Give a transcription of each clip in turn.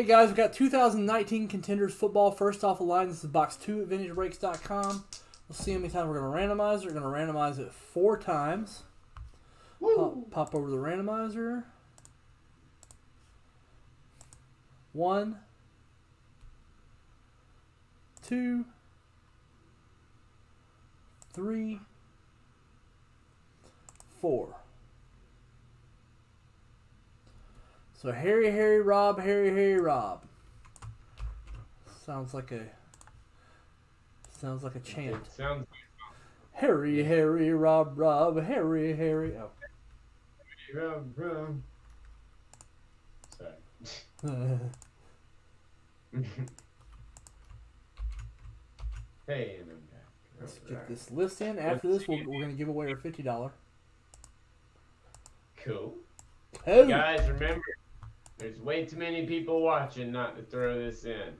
Hey guys, we've got 2019 contenders football first off the line. This is box two at vintagebreaks.com. We'll see how many times we're going to randomize. We're going to randomize it four times. Pop, pop over the randomizer. One, two, three, four. So Harry, Harry, Rob, Harry, Harry, Rob. Sounds like a sounds like a chant. It sounds Harry, Harry, Rob, Rob, Harry, Harry. Oh. Rub, rub. Sorry. hey, and I'm back. Let's get this list in. After this, we'll, we're going to give away our fifty dollar. Cool. Hey. Guys, remember, there's way too many people watching not to throw this in.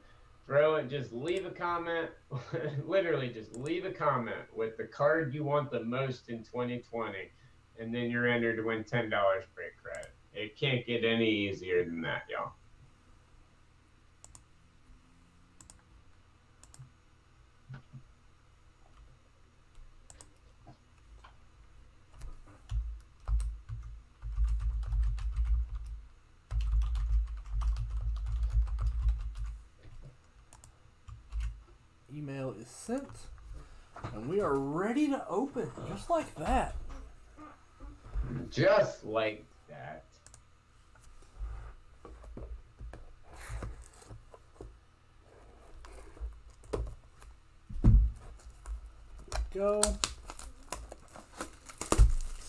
Throw it, just leave a comment. Literally, just leave a comment with the card you want the most in 2020, and then you're entered to win $10 break credit. It can't get any easier than that, y'all. Email is sent, and we are ready to open, just like that. Just like that. Go. Let's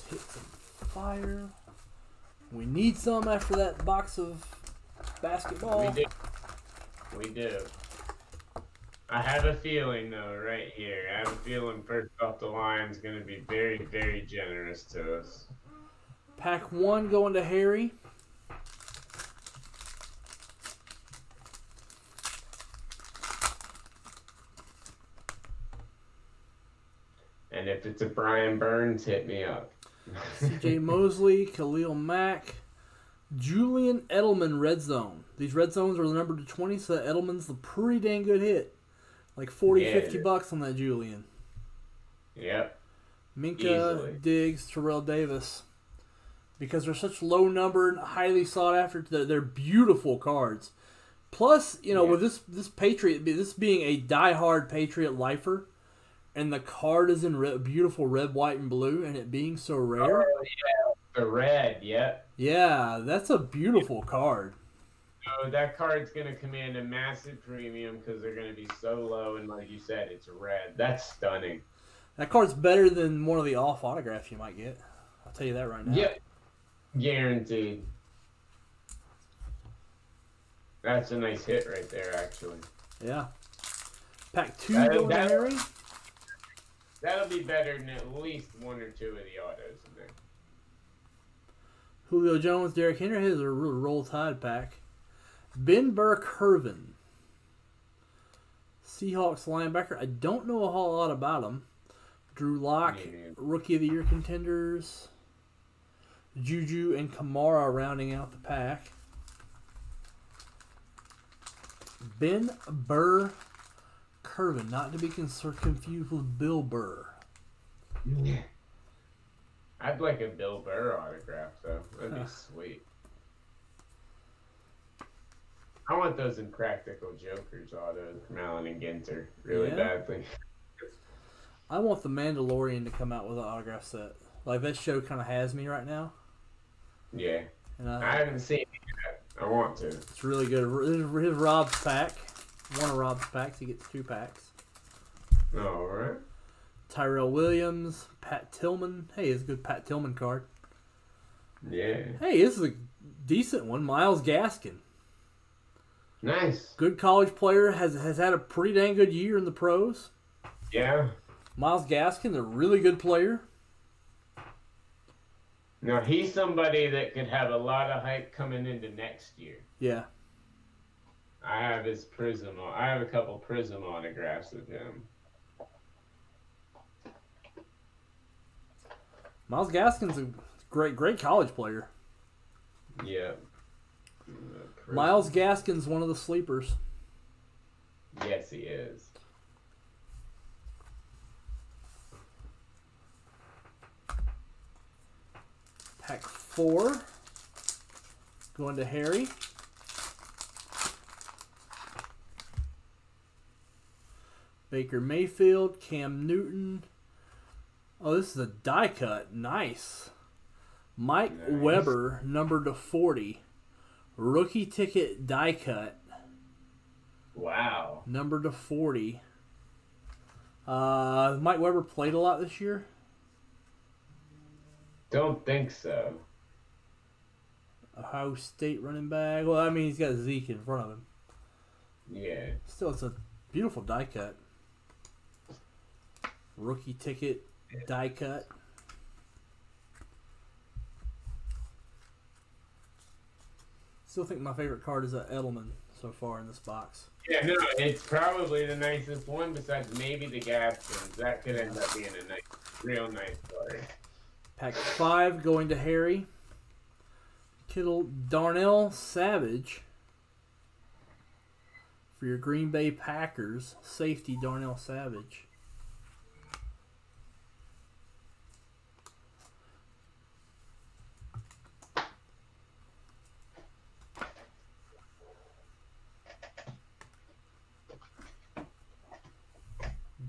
hit some fire. We need some after that box of basketball. We do. We do. I have a feeling, though, right here. I have a feeling first off the line is going to be very, very generous to us. Pack one going to Harry. And if it's a Brian Burns, hit me up. CJ Mosley, Khalil Mack, Julian Edelman red zone. These red zones are numbered to 20, so Edelman's a pretty dang good hit. Like 40, Yeah. 50 bucks on that Julian. Yep. Minkah, Easily. Diggs, Terrell Davis. Because they're such low numbered, highly sought after, they're, they're beautiful cards. Plus, you know, Yeah. with this this Patriot, this being a diehard Patriot lifer, and the card is in red, beautiful red, white, and blue, and it being so rare, Oh, yeah. The red, yep. yeah, that's a beautiful card. So that card's going to command a massive premium because they're going to be so low. And like you said, it's red. That's stunning. That card's better than one of the off autographs you might get. I'll tell you that right now. Yep. Guaranteed. That's a nice hit right there, actually. Yeah. Pack two That- going to that- Harry. That'll be better than at least one or two of the autos in there. Julio Jones, Derrick Henry has a real roll tide pack. Ben Burke Hervin. Seahawks linebacker. I don't know a whole lot about him. Drew Lock, rookie of the year contenders. Juju and Kamara rounding out the pack. Ben Burr Curvin, not to be confused with Bill Burr. I'd like a Bill Burr autograph, though. That'd be sweet. I want those Impractical Jokers from Allen and Ginter really Yeah? badly. I want the Mandalorian to come out with an autograph set. Like that show kind of has me right now, Yeah. and I I, haven't seen it yet. I want to. it's really good. His, Rob's pack, one of Rob's packs. He gets two packs. Oh, all right. Tyrell Williams, Pat Tillman. Hey, it's a good Pat Tillman card. Yeah. Hey, this is a decent one. Myles Gaskin, Nice. good college player, has has had a pretty dang good year in the pros. Yeah. Myles Gaskin, a really good player. Now he's somebody that could have a lot of hype coming into next year. Yeah, I have his Prizm. I have a couple Prizm autographs of him. Myles Gaskin's a great great college player. Yeah. Myles Gaskin's one of the sleepers. Yes, he is. Pack four. Going to Harry. Baker Mayfield, Cam Newton. Oh, this is a die cut. Nice. Mike Nice. Weber, number to 40. Rookie ticket die cut, Wow. number to 40. Uh, Mike Weber played a lot this year. Don't think so. Ohio State running back. Well, I mean, he's got Zeke in front of him. Yeah. Still, it's a beautiful die cut. Rookie ticket die cut. Still think my favorite card is Edelman so far in this box. Yeah, no, it's probably the nicest one besides maybe the Gaskins. That could end up being a nice, real nice card. Pack five going to Harry. Kittle Darnell Savage for your Green Bay Packers. Safety Darnell Savage.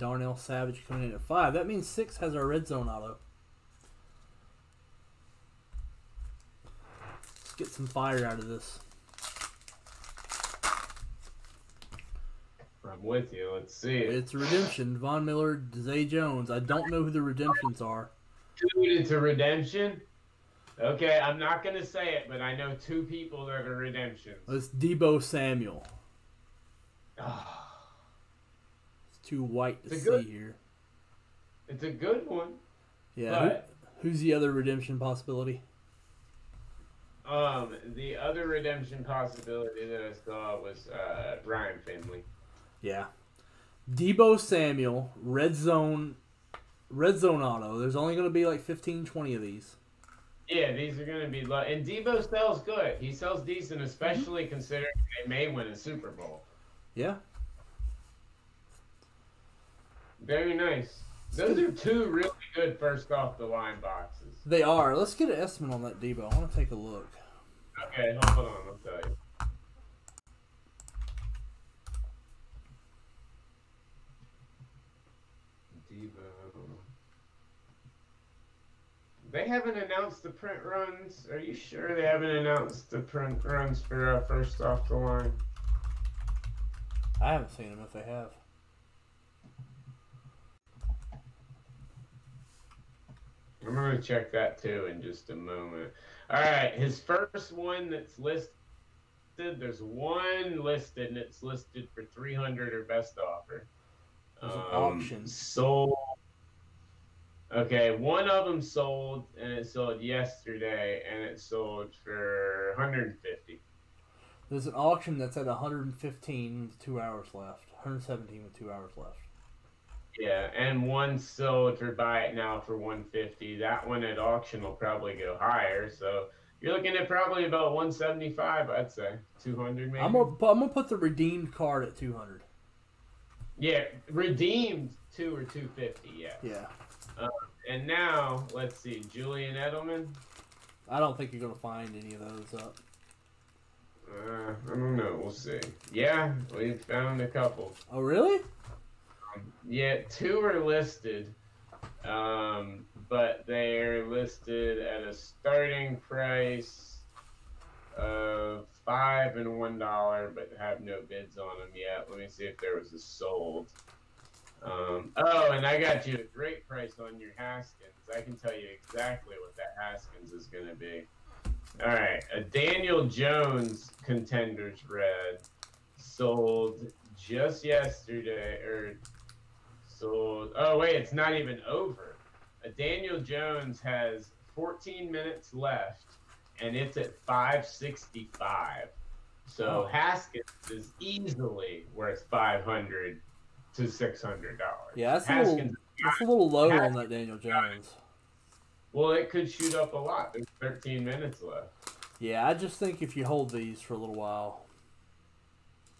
Darnell Savage coming in at five. That means six has our red zone auto. Let's get some fire out of this. I'm with you. Let's see it. It's redemption. Von Miller, Zay Jones. I don't know who the redemptions are. Dude, it's a redemption. Okay, I'm not gonna say it, but I know two people that are redemptions. It's Deebo Samuel. It's too white to see good- here. it's a good one. Yeah. who- who's the other redemption possibility? um, the other redemption possibility that I saw was uh, Ryan Finley. Yeah. Deebo Samuel, red zone, red zone auto. There's only going to be like 15, 20 of these. Yeah, these are gonna be low. And Deebo sells good. He sells decent, especially considering they may win a Super Bowl. Yeah. Very nice. Those are two really good first off the line boxes. They are. Let's get an estimate on that Deebo. I want to take a look. Okay, hold on, I'll tell you. Deebo. They haven't announced the print runs. Are you sure they haven't announced the print runs for uh, first off the line? I haven't seen them if they have. I'm gonna check that too in just a moment. All right, his first one that's listed. There's one listed, and it's listed for 300 or best offer. There's an um, auction. Sold. Okay, one of them sold, and it sold yesterday, and it sold for 150. There's an auction that's at 115 with two hours left. 117 with two hours left. Yeah, and one sold for buy it now for 150. That one at auction will probably go higher, so you're looking at probably about 175, I'd say 200 maybe. I'm gonna I'm gonna put the redeemed card at 200. Yeah, redeemed two or 250. Yeah, Yeah. and now let's see, Julian Edelman. I don't think you're gonna find any of those up. Uh, I don't know. We'll see. Yeah, we found a couple. Oh really? Yeah, two are listed, um, but they're listed at a starting price of five and one dollar, but have no bids on them yet. Let me see if there was a sold. Um, oh, and I got you a great price on your Haskins. I can tell you exactly what that Haskins is going to be. All right, a Daniel Jones contenders red sold just yesterday, or. Oh wait, it's not even over. A Daniel Jones has 14 minutes left, and it's at 565. So Oh. Haskins is easily worth 500 to 600 dollars. Yeah, that's a little that's a little low on that Daniel Jones. Well, it could shoot up a lot. There's 13 minutes left. Yeah, I just think if you hold these for a little while,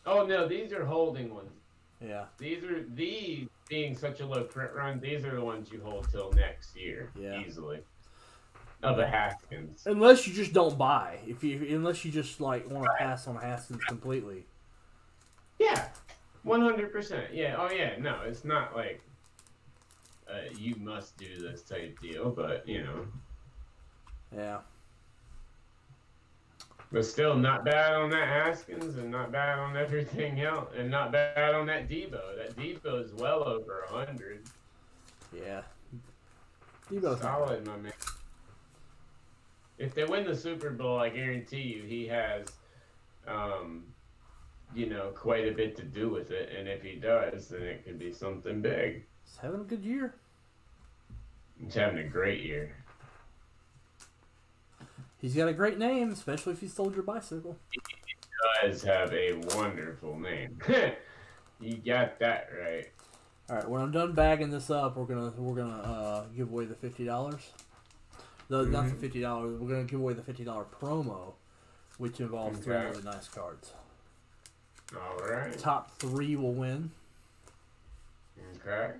Oh no, these are holding ones. yeah, These are these being such a low print run. These are the ones you hold till next year, Yeah. easily. Of the Haskins. unless you just don't buy, if you unless you just like want to pass on Haskins completely. Yeah, one hundred percent. Yeah. Oh yeah. No, it's not like uh, you must do this type deal, but you know, Yeah, but still not bad on that Haskins, and not bad on everything else, and not bad on that Deebo. That Deebo is well over a hundred. yeah. Deebo's not bad. Solid, my man. If they win the Super Bowl, I guarantee you he has, um, you know, quite a bit to do with it. And if he does, then it could be something big. He's having a good year. He's having a great year. He's got a great name, especially if he stole your bicycle. He does have a wonderful name. you got that right. All right, when I'm done bagging this up, we're gonna we're gonna uh, give away the fifty dollars. No, not the Mhm. fifty dollars. We're gonna give away the fifty dollar promo, which involves three really nice cards. All right. Top three will win. Okay.